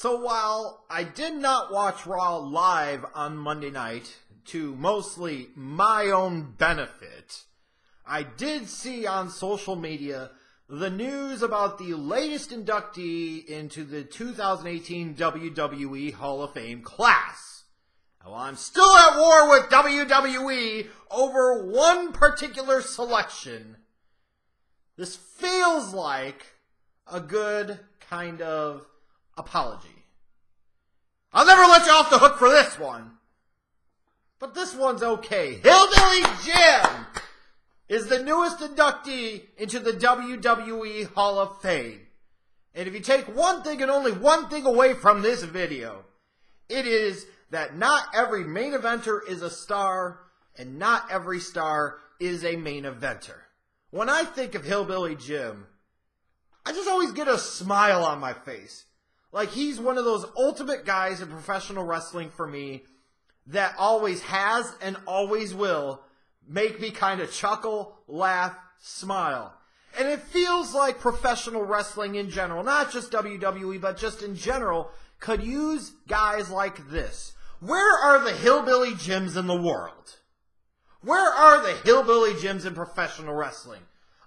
So while I did not watch Raw live on Monday night, to mostly my own benefit, I did see on social media the news about the latest inductee into the 2018 WWE Hall of Fame class. Now, I'm still at war with WWE over one particular selection. This feels like a good kind of apology. I'll never let you off the hook for this one. But this one's okay. Hillbilly Jim is the newest inductee into the WWE Hall of Fame. And if you take one thing and only one thing away from this video, it is that not every main eventer is a star and not every star is a main eventer. When I think of Hillbilly Jim, I just always get a smile on my face. Like he's one of those ultimate guys in professional wrestling for me that always has and always will make me kind of chuckle, laugh, smile. And it feels like professional wrestling in general, not just WWE, but just in general, could use guys like this. Where are the hillbilly Jims in the world? Where are the hillbilly Jims in professional wrestling?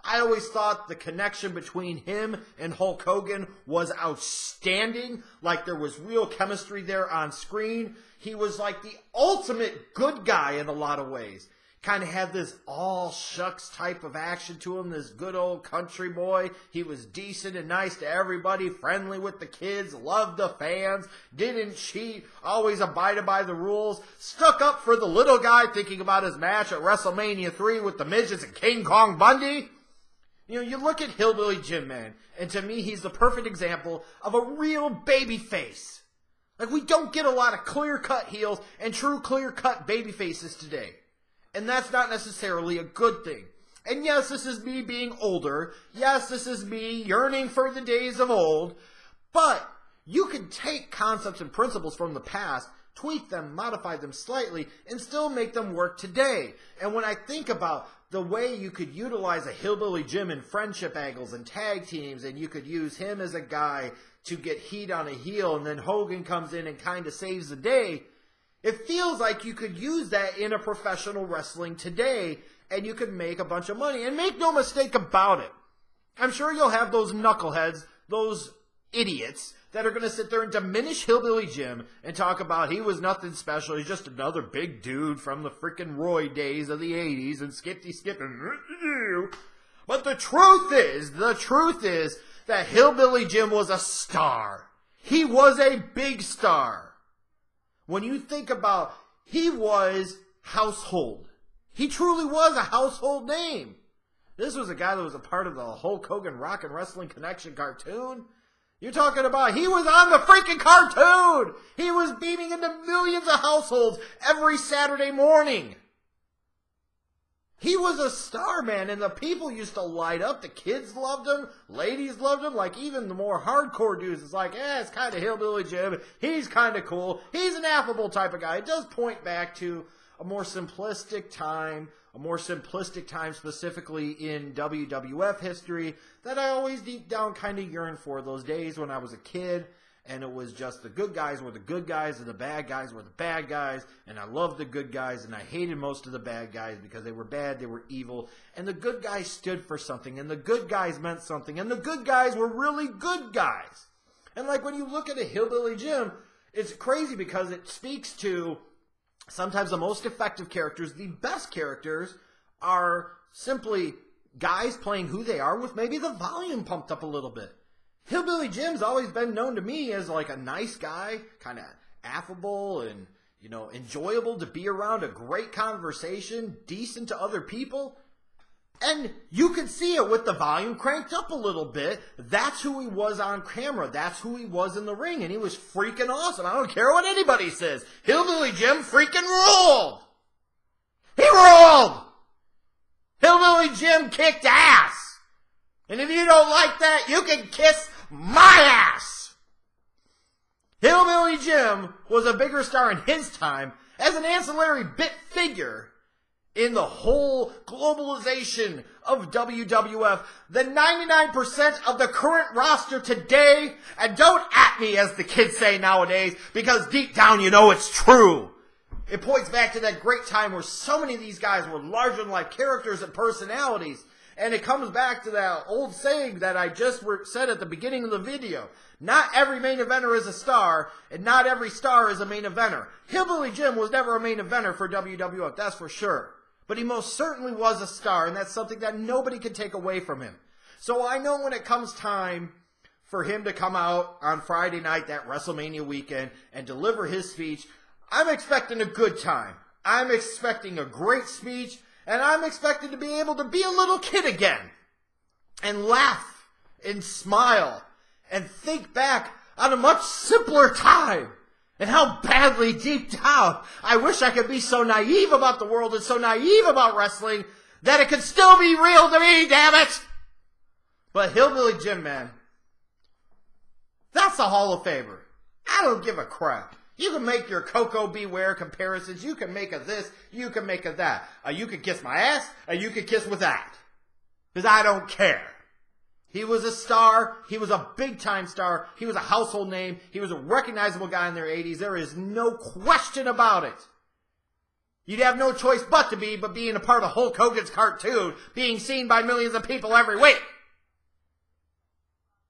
I always thought the connection between him and Hulk Hogan was outstanding. Like there was real chemistry there on screen. He was like the ultimate good guy in a lot of ways. Kind of had this all shucks type of action to him, this good old country boy. He was decent and nice to everybody, friendly with the kids, loved the fans, didn't cheat, always abided by the rules, stuck up for the little guy thinking about his match at WrestleMania 3 with the midgets and King Kong Bundy. You know, you look at Hillbilly Jim Man, and to me, he's the perfect example of a real baby face. Like, we don't get a lot of clear cut heels and true clear cut baby faces today. And that's not necessarily a good thing. And yes, this is me being older. Yes, this is me yearning for the days of old. But you can take concepts and principles from the past, tweak them, modify them slightly, and still make them work today. And when I think about the way you could utilize a hillbilly Jim in friendship angles and tag teams, and you could use him as a guy to get heat on a heel, and then Hogan comes in and kind of saves the day. It feels like you could use that in a professional wrestling today, and you could make a bunch of money. And make no mistake about it. I'm sure you'll have those knuckleheads, those idiots that are going to sit there and diminish Hillbilly Jim and talk about he was nothing special. He's just another big dude from the freaking Roy days of the 80s and skippy skipping. But the truth is, the truth is that Hillbilly Jim was a star. He was a big star. When you think about, he was household. He truly was a household name. This was a guy that was a part of the Hulk Hogan Rock and Wrestling Connection cartoon. You're talking about he was on the freaking cartoon. He was beaming into millions of households every Saturday morning. He was a star, man, and the people used to light up. The kids loved him, ladies loved him, like even the more hardcore dudes. It's like, eh, it's kind of hillbilly Jim. He's kind of cool. He's an affable type of guy. It does point back to a more simplistic time, a more simplistic time specifically in WWF history that I always deep down kind of yearn for those days when I was a kid and it was just the good guys were the good guys and the bad guys were the bad guys and I loved the good guys and I hated most of the bad guys because they were bad, they were evil, and the good guys stood for something and the good guys meant something and the good guys were really good guys. And like when you look at a hillbilly Jim, it's crazy because it speaks to sometimes the most effective characters, the best characters, are simply guys playing who they are with maybe the volume pumped up a little bit. Hillbilly Jim's always been known to me as like a nice guy, kind of affable and, you know, enjoyable to be around, a great conversation, decent to other people. And you can see it with the volume cranked up a little bit. That's who he was on camera. That's who he was in the ring. And he was freaking awesome. I don't care what anybody says. Hillbilly Jim freaking ruled. He ruled. Hillbilly Jim kicked ass. And if you don't like that, you can kiss my ass. Hillbilly Jim was a bigger star in his time as an ancillary bit figure in the whole globalization of WWF than 99% of the current roster today. And don't at at me, as the kids say nowadays, because deep down you know it's true. It points back to that great time where so many of these guys were larger than life characters and personalities. And it comes back to that old saying that I just said at the beginning of the video. Not every main eventer is a star, and not every star is a main eventer. Hillbilly Jim was never a main eventer for WWF, that's for sure. But he most certainly was a star, and that's something that nobody can take away from him. So I know when it comes time for him to come out on Friday night, that WrestleMania weekend, and deliver his speech, I'm expecting a good time. I'm expecting a great speech, and I'm expecting to be able to be a little kid again and laugh and smile and think back on a much simpler time and how badly deep down I wish I could be so naive about the world and so naive about wrestling that it could still be real to me, damn it! But Hillbilly Jim, man, that's a Hall of Famer. I don't give a crap. You can make your Koko B. Ware comparisons. You can make a this. You can make a that. Uh, you can kiss my ass, or you can kiss with that. Because I don't care. He was a star. He was a big time star. He was a household name. He was a recognizable guy in their 80s. There is no question about it. You'd have no choice but to be, but being a part of Hulk Hogan's cartoon, being seen by millions of people every week.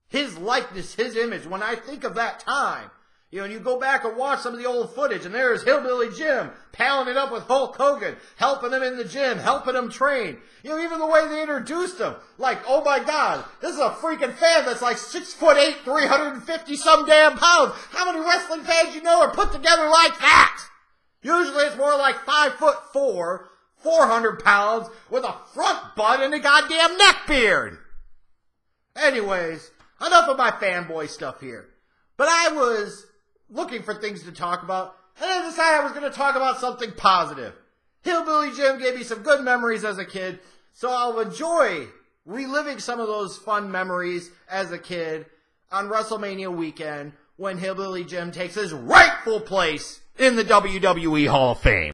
His likeness, his image, when I think of that time, you know, and you go back and watch some of the old footage, and there's Hillbilly Jim palling it up with Hulk Hogan, helping him in the gym, helping him train. You know, even the way they introduced him, like, oh my God, this is a freaking fan that's like six foot eight, 350 some damn pounds. How many wrestling fans you know are put together like that? Usually it's more like five foot four, 400 pounds, with a front butt and a goddamn neck beard. Anyways, enough of my fanboy stuff here. But I was looking for things to talk about, and I decided I was going to talk about something positive. Hillbilly Jim gave me some good memories as a kid, so I'll enjoy reliving some of those fun memories as a kid on WrestleMania weekend when Hillbilly Jim takes his rightful place in the WWE Hall of Fame.